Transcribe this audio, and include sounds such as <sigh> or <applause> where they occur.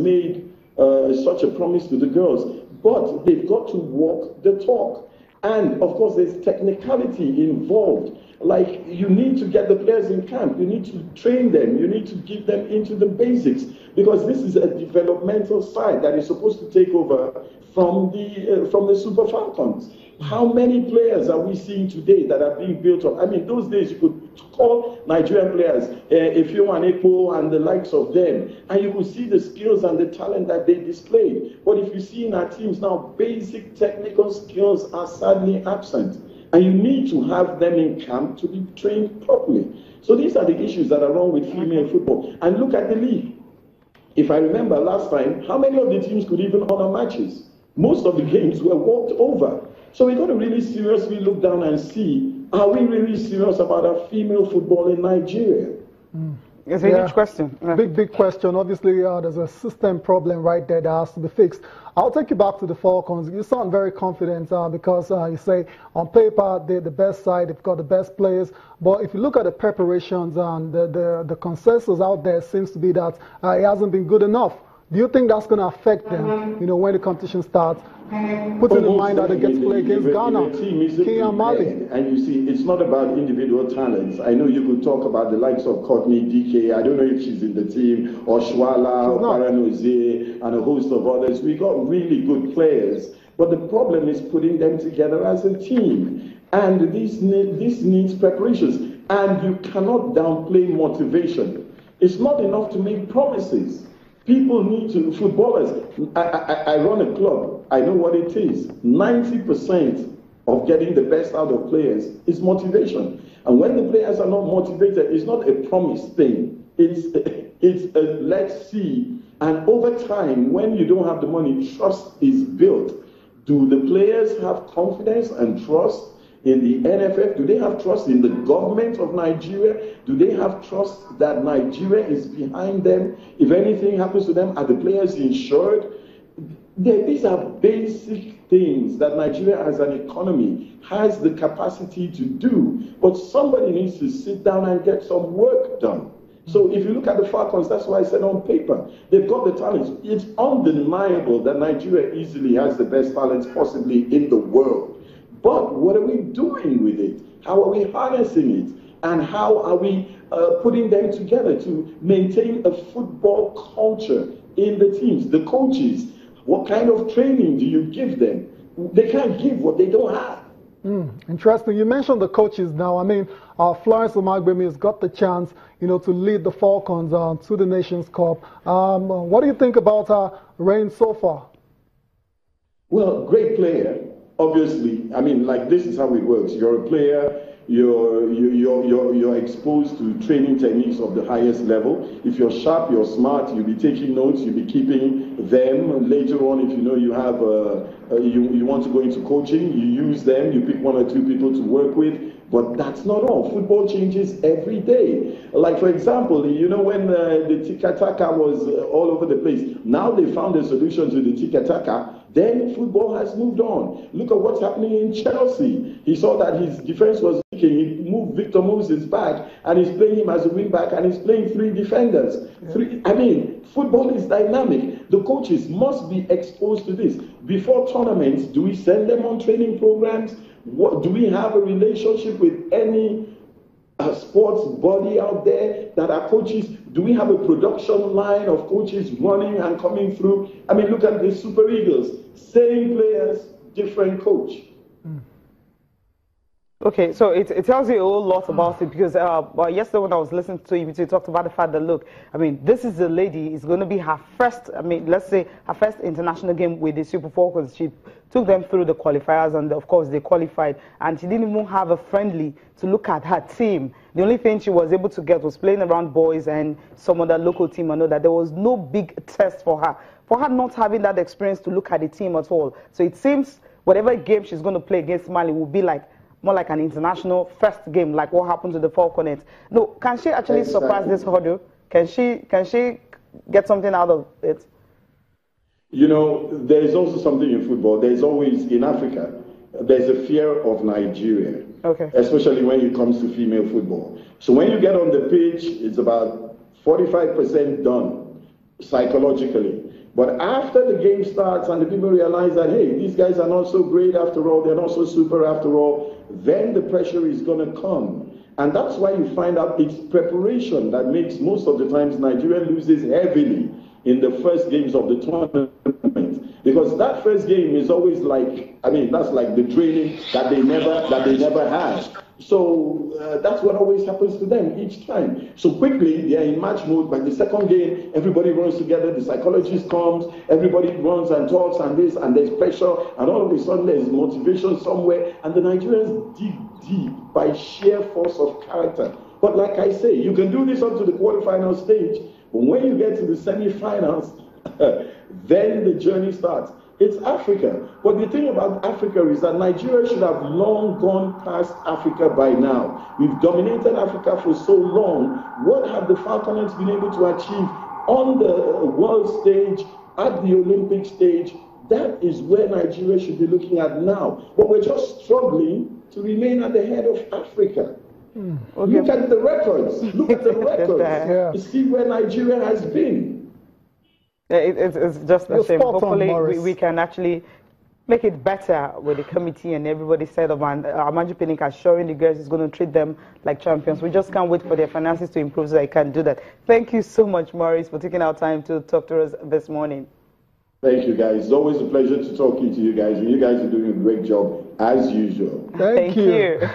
made uh, such a promise to the girls, but they've got to walk the talk. And of course, there's technicality involved. Like you need to get the players in camp, you need to train them, you need to give them into the basics because this is a developmental side that is supposed to take over from the uh, from the Super Falcons. How many players are we seeing today that are being built up? I mean, those days you could call Nigerian players, uh, and Epo and the likes of them, and you will see the skills and the talent that they displayed. But if you see in our teams now, basic technical skills are sadly absent. And you need to have them in camp to be trained properly. So these are the issues that are wrong with female football. And look at the league. If I remember last time, how many of the teams could even honor matches? Most of the games were walked over. So we've got to really seriously look down and see are we really serious about our female football in Nigeria? Mm. It's a yeah. huge question. Yeah. Big, big question. Obviously, uh, there's a system problem right there that has to be fixed. I'll take you back to the Falcons. You sound very confident uh, because uh, you say on paper they're the best side, they've got the best players. But if you look at the preparations and the, the, the consensus out there seems to be that uh, it hasn't been good enough. Do you think that's going to affect them, you know, when the competition starts? Putting in mind that they get to play against Ghana, Kenya, Mali. And you see, it's not about individual talents. I know you could talk about the likes of Courtney Dike. I don't know if she's in the team, or Shwala, or Paranoze, and a host of others. We got really good players. But the problem is putting them together as a team. And this, need, this needs preparations. And you cannot downplay motivation. It's not enough to make promises. People need to, footballers, I, I, I run a club, I know what it is. 90% of getting the best out of players is motivation. And when the players are not motivated, it's not a promise thing. It's, <laughs> it's a let's see. And over time, when you don't have the money, trust is built. Do the players have confidence and trust in the NFF? Do they have trust in the government of Nigeria? Do they have trust that Nigeria is behind them? If anything happens to them, are the players insured? these are basic things that Nigeria as an economy has the capacity to do, but somebody needs to sit down and get some work done. So if you look at the Falcons, that's why I said on paper, they've got the talent. It's undeniable that Nigeria easily has the best talent possibly in the world. But what are we doing with it? How are we harnessing it? And how are we uh, putting them together to maintain a football culture in the teams? The coaches, what kind of training do you give them? They can't give what they don't have. Mm, interesting. You mentioned the coaches now. I mean, uh, Florence Omagbemi has got the chance, you know, to lead the Falcons uh, to the Nations Cup. Um, what do you think about her reign so far? Well, great player obviously, I mean, like this is how it works. You're a player, you're, you're, you're, you're exposed to training techniques of the highest level. If you're sharp, you're smart, you'll be taking notes, you'll be keeping them. Later on, if you know you have, a, a, you, you want to go into coaching, you use them, you pick one or two people to work with. But that's not all. Football changes every day. Like, for example, you know, when uh, the tiki-taka was uh, all over the place, now they found a solution to the tiki-taka then football has moved on. Look at what's happening in Chelsea. He saw that his defense was weakening. He moved Victor Moses back and he's playing him as a wing back and he's playing three defenders. Yeah. Three, I mean, football is dynamic. The coaches must be exposed to this. Before tournaments, do we send them on training programs? What, do we have a relationship with any a sports body out there that are coaches? Do we have a production line of coaches running and coming through? I mean, look at the Super Eagles. Same players, different coach. Okay, so it, it tells you a whole lot about it because uh, well, yesterday when I was listening to you, you talked about the fact that, look, I mean, this is a lady, it's going to be her first, I mean, let's say her first international game with the Super Falcons. She took them through the qualifiers and, of course, they qualified. And she didn't even have a friendly to look at her team. The only thing she was able to get was playing around boys and some other local team. I know that there was no big test for her. For her not having that experience to look at the team at all. So it seems whatever game she's going to play against Mali will be like more like an international first game, like what happened to the Falconets. No, can she actually exactly. surpass this hurdle? Can she can she get something out of it? You know, there is also something in football. There is always in Africa. There's a fear of Nigeria, okay. especially when it comes to female football. So when you get on the pitch, it's about 45% done. Psychologically. But after the game starts and the people realize that, hey, these guys are not so great after all, they're not so super after all, then the pressure is going to come. And that's why you find out it's preparation that makes most of the times Nigeria loses heavily in the first games of the tournament. Because that first game is always like, I mean, that's like the training that they never that they never had. So uh, that's what always happens to them each time. So quickly they are in match mode. By the second game, everybody runs together. The psychologist comes. Everybody runs and talks and this and there's pressure. And all of a sudden there's motivation somewhere. And the Nigerians dig deep by sheer force of character. But like I say, you can do this up to the quarterfinal stage. But when you get to the semi-finals, <laughs> then the journey starts. It's Africa. But the thing about Africa is that Nigeria should have long gone past Africa by now. We've dominated Africa for so long. What have the Falcons been able to achieve on the world stage, at the Olympic stage? That is where Nigeria should be looking at now. But we're just struggling to remain at the head of Africa. Hmm. Okay. Look at the records. Look at the <laughs> records. yeah. See where Nigeria has been. It, it's, it's, just a shame. Hopefully, we, we, can actually make it better with the committee and everybody set up. And uh, Amaju Pinnick assuring the girls is going to treat them like champions. We just can't wait for their finances to improve so they can do that. Thank you so much, Maurice, for taking our time to talk to us this morning. Thank you, guys. It's always a pleasure to talking to you guys, and you guys are doing a great job as usual. Thank, Thank you. you. <laughs>